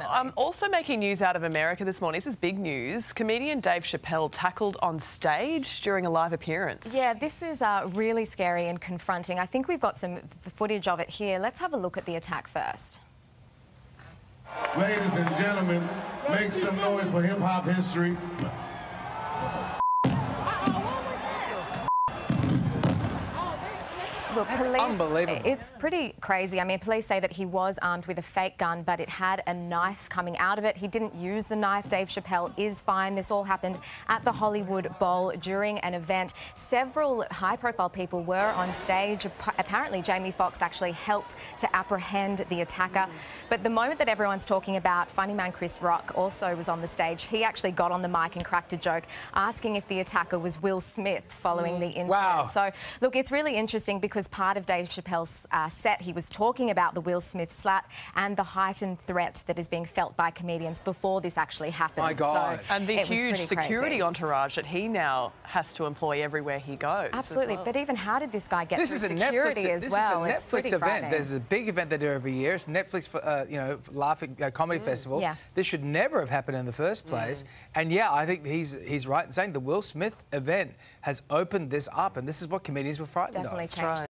definitely. Um, also making news out of America this morning. This is big news. Comedian Dave Chappelle tackled on stage during a live appearance. Yeah, this is uh, really scary and confronting. I think we've got some footage of it here. Let's have a look at the attack first. Ladies and gentlemen, make some noise for hip hop history. Look, That's police, unbelievable. It's pretty crazy. I mean, police say that he was armed with a fake gun, but it had a knife coming out of it. He didn't use the knife. Dave Chappelle is fine. This all happened at the Hollywood Bowl during an event. Several high-profile people were on stage. Apparently, Jamie Foxx actually helped to apprehend the attacker. But the moment that everyone's talking about, funny man Chris Rock also was on the stage. He actually got on the mic and cracked a joke, asking if the attacker was Will Smith following mm. the incident. Wow. So, look, it's really interesting because part of Dave Chappelle's uh, set, he was talking about the Will Smith slap and the heightened threat that is being felt by comedians before this actually happened. My God. So And the huge security crazy. entourage that he now has to employ everywhere he goes. Absolutely, well. but even how did this guy get This through is a security Netflix, as this well? is a Netflix event. frightening. There's a big event they do every year. It's Netflix, for, uh, you know, laughing uh, comedy festival. Mm. Yeah. This should never have happened in the first place. And yeah, I think he's he's right in saying the Will Smith event has opened this up, and this is what comedians were frightened Definitely of. changed. right.